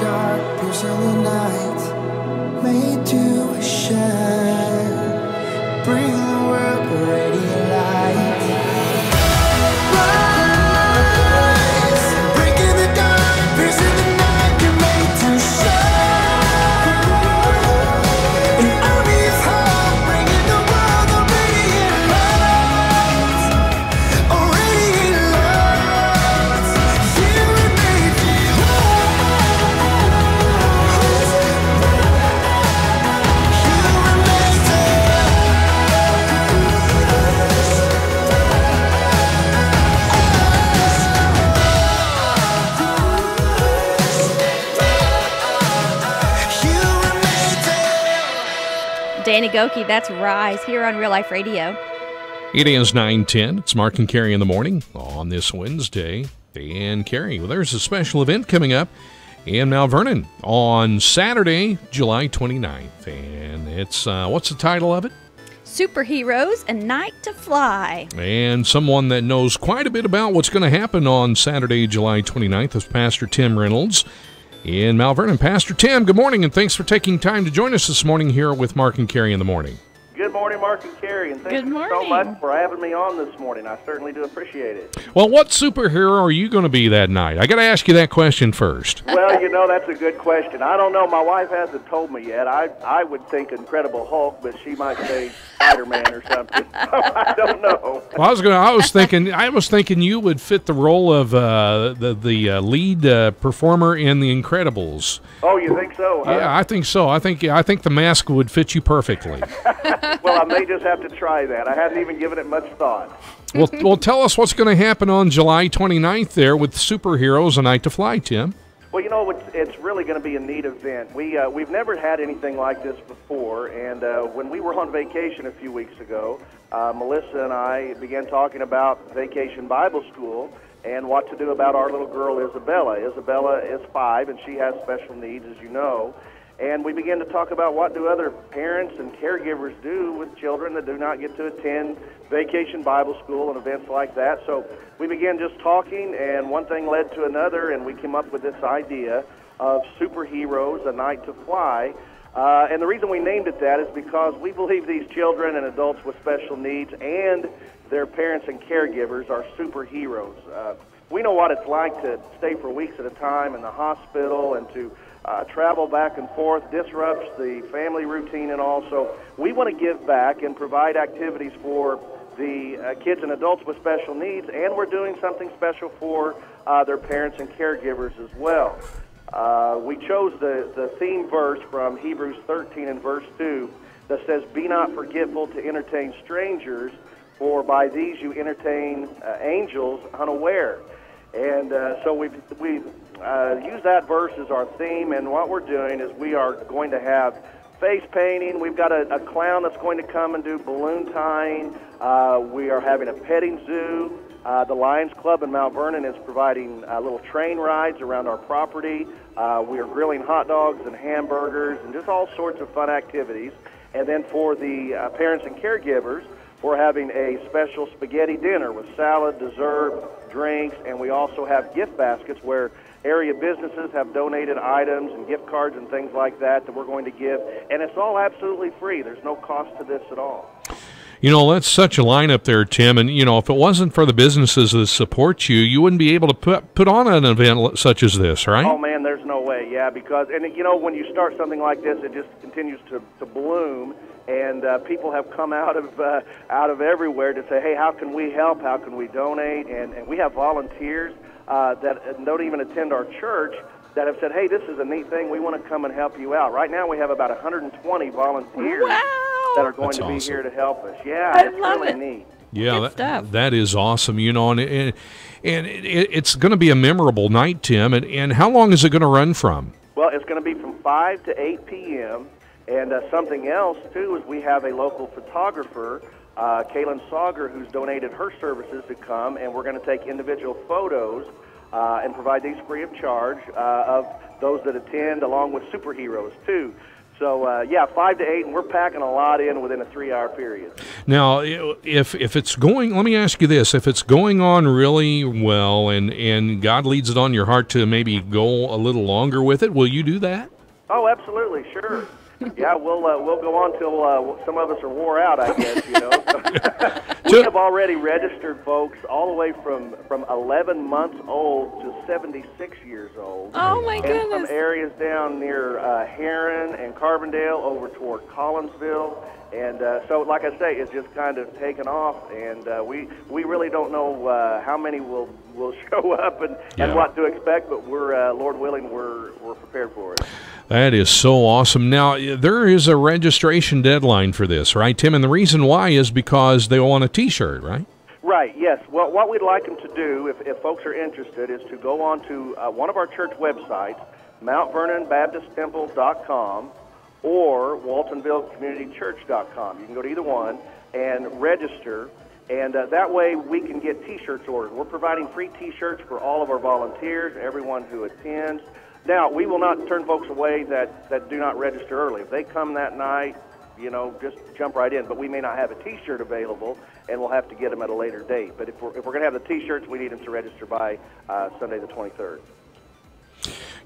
dark, piercing the night, made to shine. Bring the world a Goki, that's Rise here on Real Life Radio. It is 910. It's Mark and Carri in the morning on this Wednesday. And Carri, well, there's a special event coming up in Mount Vernon on Saturday, July 29th. And it's, uh, what's the title of it? Superheroes, A Night to Fly. And someone that knows quite a bit about what's going to happen on Saturday, July 29th is Pastor Tim Reynolds in Mount Vernon. Pastor Tim, good morning, and thanks for taking time to join us this morning here with Mark and Carri in the morning. Good morning, Mark and Carri, and thank Good you so much for having me on this morning. I certainly do appreciate it. Well, what superhero are you going to be that night? I got to ask you that question first. well, you know that's a good question. I don't know. My wife hasn't told me yet. I I would think Incredible Hulk, but she might say Spider Man or something. I don't know. Well, I was going. to I was thinking. I was thinking you would fit the role of uh, the the uh, lead uh, performer in The Incredibles. Oh, you think so? huh? Yeah, I think so. I think I think the mask would fit you perfectly. Well, I may just have to try that. I hadn't even given it much thought. well, well, tell us what's going to happen on July 29th there with superheroes a night to fly, Tim. Well, you know, it's, it's really going to be a neat event. We uh, we've never had anything like this before, and uh, when we were on vacation a few weeks ago, uh, Melissa and I began talking about Vacation Bible School and what to do about our little girl Isabella. Isabella is five, and she has special needs, as you know. And we began to talk about what do other parents and caregivers do with children that do not get to attend vacation Bible school and events like that. So we began just talking, and one thing led to another, and we came up with this idea of superheroes, a night to fly. Uh, and the reason we named it that is because we believe these children and adults with special needs and their parents and caregivers are superheroes. Uh, we know what it's like to stay for weeks at a time in the hospital and to uh, travel back and forth disrupts the family routine and all. So we want to give back and provide activities for the uh, kids and adults with special needs, and we're doing something special for uh, their parents and caregivers as well. Uh, we chose the, the theme verse from Hebrews 13 and verse 2 that says, Be not forgetful to entertain strangers, for by these you entertain uh, angels unaware. And uh, so we've, we've uh, used that verse as our theme, and what we're doing is we are going to have face painting. We've got a, a clown that's going to come and do balloon tying. Uh, we are having a petting zoo. Uh, the Lions Club in Mount Vernon is providing uh, little train rides around our property. Uh, we are grilling hot dogs and hamburgers and just all sorts of fun activities. And then for the uh, parents and caregivers, we're having a special spaghetti dinner with salad, dessert, drinks, and we also have gift baskets where area businesses have donated items and gift cards and things like that that we're going to give. And it's all absolutely free. There's no cost to this at all. You know, that's such a lineup there, Tim. And, you know, if it wasn't for the businesses that support you, you wouldn't be able to put, put on an event such as this, right? Oh, man, there's no way. Yeah, because, and, you know, when you start something like this, it just continues to, to bloom. And uh, people have come out of uh, out of everywhere to say, "Hey, how can we help? How can we donate?" And, and we have volunteers uh, that don't even attend our church that have said, "Hey, this is a neat thing. We want to come and help you out." Right now, we have about 120 volunteers Wow. that are going That's to be awesome. here to help us. Yeah, I it's love really it. neat. Yeah, Good that, that is awesome. You know, and and, and it, it's going to be a memorable night, Tim. And, and how long is it going to run from? Well, it's going to be from 5 to 8 p.m. And uh, something else, too, is we have a local photographer, uh, Kaylin Sauger, who's donated her services to come, and we're going to take individual photos uh, and provide these free of charge uh, of those that attend, along with superheroes, too. So, uh, yeah, 5 to 8, and we're packing a lot in within a three hour period. Now, if if it's going, let me ask you this: if it's going on really well, and and God leads it on your heart to maybe go a little longer with it, will you do that? Oh, absolutely, sure. Yeah, we'll uh, we'll go on till uh, some of us are wore out, I guess. You know, we have already registered folks all the way from from 11 months old to 76 years old. Oh my and some goodness. areas down near uh, Herrin and Carbondale over toward Collinsville. And uh, so, like I say, it's just kind of taken off, and uh, we we really don't know uh, how many will will show up and, Yeah. and what to expect, but we're uh, Lord willing, we're we're prepared for it. That is so awesome. Now, there is a registration deadline for this, right, Tim? And the reason why is because they want a T-shirt, right? Right, yes. Well, what we'd like them to do, if, if folks are interested, is to go on to uh, one of our church websites, MountVernonBaptistTemple.com or WaltonvilleCommunityChurch.com. You can go to either one and register, and uh, that way we can get T-shirts ordered. We're providing free T-shirts for all of our volunteers, everyone who attends. Now, we will not turn folks away that, that do not register early. If they come that night, you know, just jump right in. But we may not have a T-shirt available, and we'll have to get them at a later date. But if we're, if we're going to have the T-shirts, we need them to register by uh, Sunday the 23rd.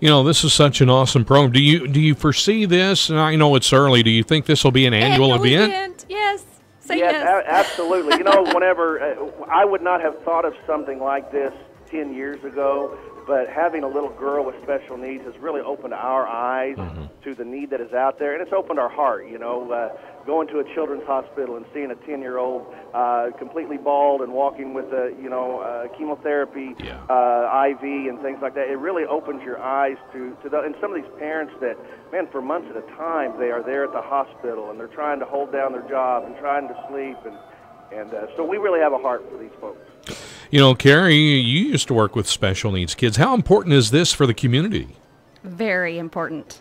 You know, this is such an awesome program. Do you do you foresee this? And I know it's early. Do you think this will be an annual, event? Yes. Say yes, yes. a- absolutely. You know, whenever uh, I would not have thought of something like this 10 years ago, but having a little girl with special needs has really opened our eyes to the need that is out there, and it's opened our heart. You know, uh, going to a children's hospital and seeing a 10-year-old uh, completely bald and walking with a you know uh, chemotherapy Yeah. uh, IV and things like that. It really opens your eyes to to the, and some of these parents that man for months at a time they are there at the hospital and they're trying to hold down their job and trying to sleep and and uh, so we really have a heart for these folks. You know, Carri, you used to work with special needs kids. How important is this for the community? Very important.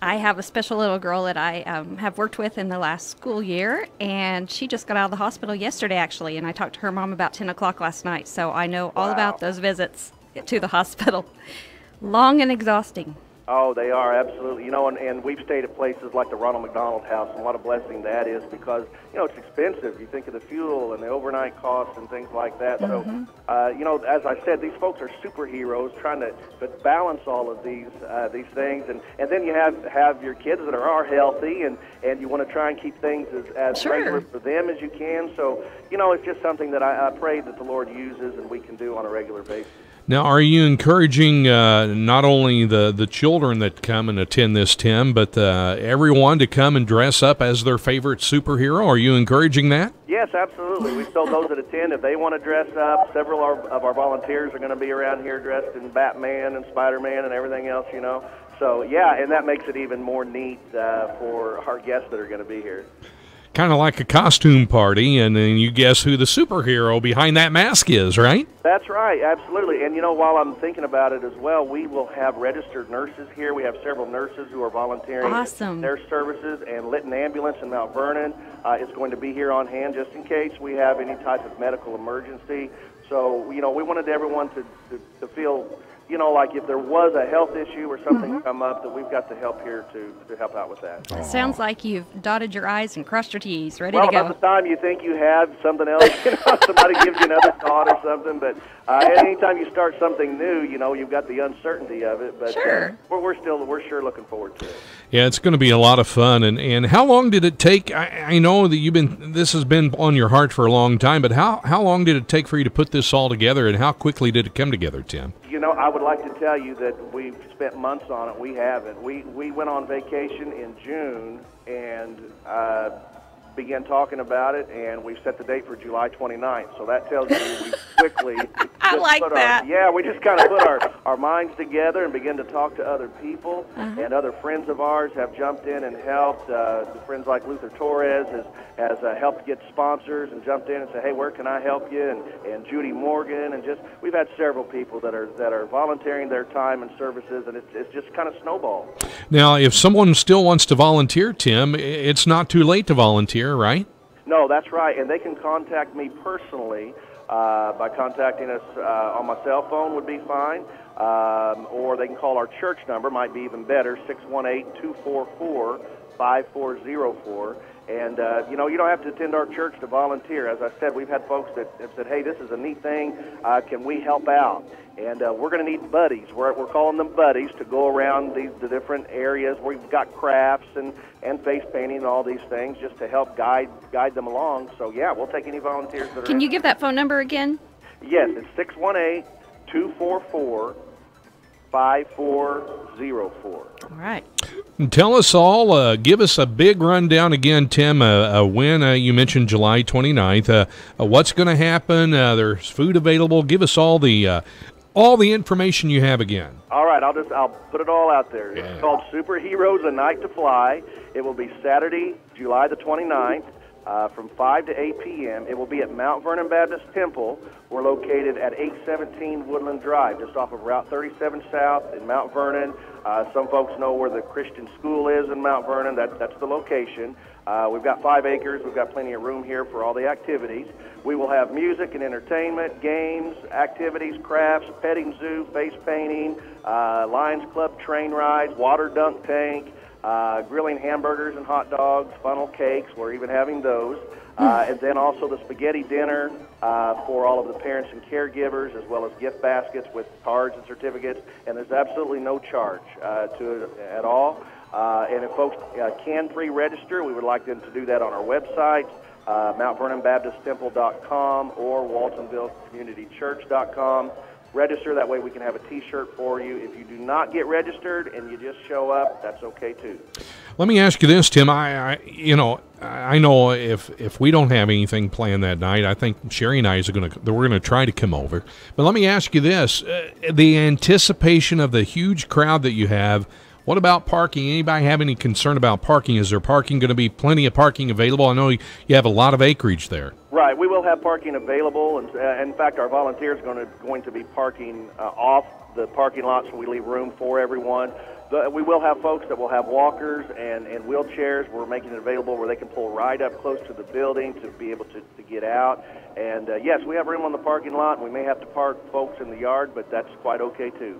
I have a special little girl that I um, have worked with in the last school year, and she just got out of the hospital yesterday, actually. And I talked to her mom about 10 o'clock last night, so I know all Wow. about those visits to the hospital. Long and exhausting. Oh, they are absolutely. You know, and, and we've stayed at places like the Ronald McDonald House, and what a blessing that is because you know it's expensive. You think of the fuel and the overnight costs and things like that. So, uh, you know, as I said, these folks are superheroes trying to but balance all of these uh, these things, and, and then you have have your kids that are, are healthy, and, and you want to try and keep things as, as Sure. regular for them as you can. So, you know, it's just something that I, I pray that the Lord uses and we can do on a regular basis. Now, are you encouraging uh, not only the, the children? that come and attend this, Tim, but uh, everyone to come and dress up as their favorite superhero. Are you encouraging that? Yes, absolutely. We've told those that attend if they want to dress up. Several of our, of our volunteers are going to be around here dressed in Batman and Spider Man and everything else, you know. So yeah, and that makes it even more neat uh, for our guests that are going to be here. Kind of like a costume party, and then you guess who the superhero behind that mask is, right? That's right, absolutely. And you know, while I'm thinking about it as well, we will have registered nurses here. We have several nurses who are volunteering Awesome. their services, and Lytton Ambulance in Mount Vernon uh, is going to be here on hand just in case we have any type of medical emergency. So, you know, we wanted everyone to, to, to feel, you know, like if there was a health issue or something come up, that we've got the help here to, to help out with that. Sounds like you've dotted your I's and crossed your T's, ready Well, to about go. the time you think you have something else, you know, somebody gives you another thought or something. But uh, anytime you start something new, you know, you've got the uncertainty of it. But Sure. uh, we're, we're still we're sure looking forward to it. Yeah, it's going to be a lot of fun. And, and how long did it take? I, I know that you've been this has been on your heart for a long time, but how how long did it take for you to put this all together, and how quickly did it come together, Tim? You know, I would like to tell you that we've spent months on it. We haven't. We we went on vacation in June and uh, began talking about it, and we set the date for July 29th. So that tells you we quickly. I like that. Our, yeah, we just kind of put our, our minds together and begin to talk to other people, Uh-huh. and other friends of ours have jumped in and helped. Uh, friends like Luther Torres has has uh, helped get sponsors and jumped in and said, "Hey, where can I help you?" And and Judy Morgan, and just we've had several people that are that are volunteering their time and services, and it's it's just kind of snowballed. Now, if someone still wants to volunteer, Tim, it's not too late to volunteer, right? No, that's right, and they can contact me personally uh, by contacting us uh, on my cell phone would be fine, um, or they can call our church number, might be even better, 618-244-5404. And, uh, you know, you don't have to attend our church to volunteer. As I said, we've had folks that have said, hey, this is a neat thing. Uh, can we help out? And uh, we're going to need buddies. We're, we're calling them buddies to go around these, the different areas we've got crafts and, and face painting and all these things just to help guide guide them along. So, yeah, we'll take any volunteers that are Can you give that phone number again? Yes, it's 618 244 5404. All right. Tell us all, uh, give us a big rundown again, Tim. Uh, uh, when uh, you mentioned July 29th, uh, uh, what's going to happen? Uh, there's food available. Give us all the uh, all the information you have again. All right, I'll just I'll put it all out there. Yeah. It's called Superheroes: A Night to Fly. It will be Saturday, July the 29th, uh, from 5 to 8 p.m. It will be at Mount Vernon Baptist Temple. We're located at 817 Woodland Drive, just off of Route 37 South in Mount Vernon. Uh, some folks know where the Christian school is in Mount Vernon. That, that's the location. Uh, we've got five acres. We've got plenty of room here for all the activities. We will have music and entertainment, games, activities, crafts, petting zoo, face painting, uh, Lions Club train rides, water dunk tank, uh, grilling hamburgers and hot dogs, funnel cakes. We're even having those. Uh, and then also the spaghetti dinner uh, for all of the parents and caregivers, as well as gift baskets with cards and certificates. And there's absolutely no charge uh, to it at all. Uh, and if folks uh, can pre-register, we would like them to do that on our website, uh, MountVernonBaptistTemple.com or WaltonvilleCommunityChurch.com. Register that way we can have a T-shirt for you. If you do not get registered and you just show up, that's okay too. Let me ask you this, Tim. I, I you know, I know if if we don't have anything planned that night, I think Sherry and I is going to we're going to try to come over. But let me ask you this: uh, the anticipation of the huge crowd that you have. What about parking? Anybody have any concern about parking? Is there parking going to be plenty of parking available? I know you have a lot of acreage there. Right, we will have parking available, and uh, in fact, our volunteers are going to going to be parking uh, off the parking lot, so we leave room for everyone. The, we will have folks that will have walkers and, and wheelchairs. We're making it available where they can pull right up close to the building to be able to, to get out. And uh, yes, we have room on the parking lot. We may have to park folks in the yard, but that's quite okay too.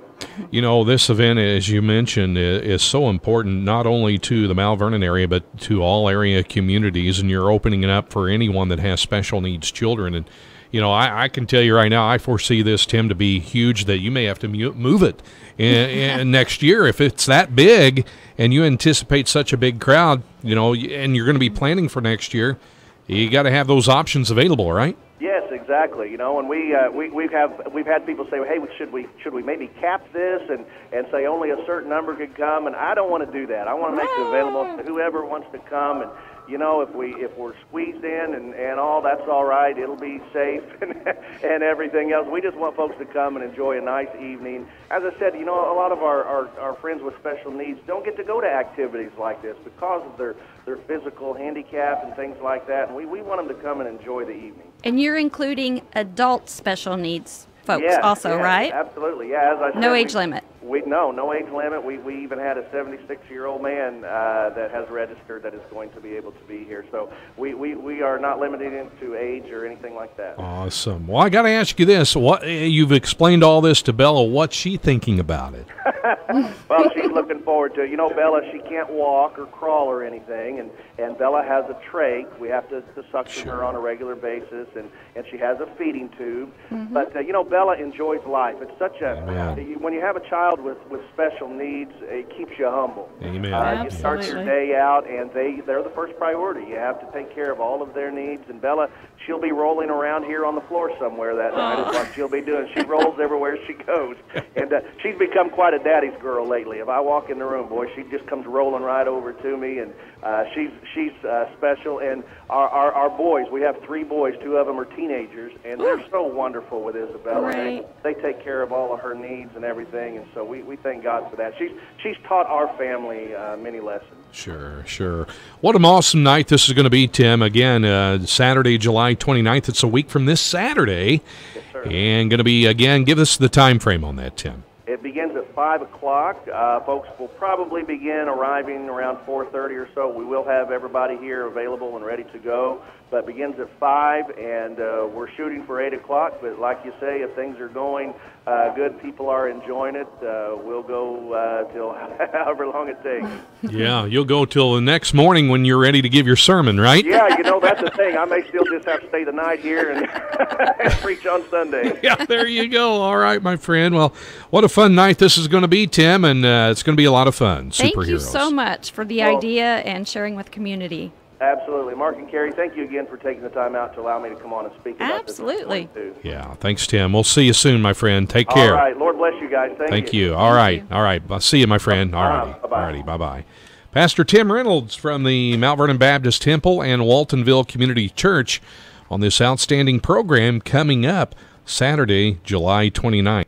You know, this event, as you mentioned, is so important not only to the Mount Vernon area, but to all area communities. And you're opening it up for anyone that has special needs children. And, you know, I, I can tell you right now, I foresee this, Tim, to be huge that you may have to move it in, in next year. If it's that big and you anticipate such a big crowd, you know, and you're going to be planning for next year, you got to have those options available, right? Yes, exactly. You know, and we uh, we we have we've had people say, hey, should we should we maybe cap this and and say only a certain number could come? And I don't want to do that. I want to make it available to whoever wants to come and you know, if we if we're squeezed in and and all, that's all right. It'll be safe and and everything else. We just want folks to come and enjoy a nice evening. As I said, you know, a lot of our our, our friends with special needs don't get to go to activities like this because of their their physical handicap and things like that. And we we want them to come and enjoy the evening. And you're including adult special needs folks Yes, also, yes, right? Absolutely, yeah. As I said, No we- age limit. We no, no age limit. We we even had a 76 year old man uh, that has registered that is going to be able to be here. So we, we, we are not limiting it to age or anything like that. Awesome. Well, I got to ask you this: What you've explained all this to Bella? What's she thinking about it? Well, she's looking forward to it. You know, Bella, she can't walk or crawl or anything, and and Bella has a trach. We have to, to suction her on a regular basis, and and she has a feeding tube. But uh, you know, Bella enjoys life. It's such a Amen. you- when you have a child with with special needs, it keeps you humble. Amen. Uh, you start your day out, and they they're the first priority. You have to take care of all of their needs. And Bella, she'll be rolling around here on the floor somewhere that night. Is what she'll be doing. She rolls everywhere she goes, and uh, she's become quite a daddy's girl lately. If I walk in the room, boy, she just comes rolling right over to me, and uh, she's she's uh, special. And our, our our boys, we have three boys. Two of them are teenagers, and they're so wonderful with Isabella. Right. They, they take care of all of her needs and everything, and so we, we thank God for that. She's she's taught our family uh, many lessons. Sure, sure. What an awesome night this is going to be, Tim. Again, uh, Saturday, July 29th. It's a week from this Saturday, Yes, sir. and going to be again. Give us the time frame on that, Tim. It begins at five o'clock. Uh, folks will probably begin arriving around four thirty or so. We will have everybody here available and ready to go. But it begins at five, and uh, we're shooting for eight o'clock. But like you say, if things are going uh, good, people are enjoying it. Uh, we'll go uh, till however long it takes. yeah, you'll go till the next morning when you're ready to give your sermon, right? Yeah, you know that's the thing. I may still just have to stay the night here and, and preach on Sunday. yeah, there you go. All right, my friend. Well, what a fun night this is going to be, Tim, and uh, it's going to be a lot of fun. Thank Superheroes. you so much for the Well- idea and sharing with community. Absolutely, Mark and Carri. Thank you again for taking the time out to allow me to come on and speak about this. Absolutely. Too. Yeah, thanks, Tim. We'll see you soon, my friend. Take care. All right. Lord bless you guys. Thank, Thank you. All right. All right. I'll see you, my friend. All righty. Uh-huh. All Bye-bye. righty. Bye bye. Pastor Tim Reynolds from the Mount Vernon Baptist Temple and Waltonville Community Church on this outstanding program coming up Saturday, July 29th.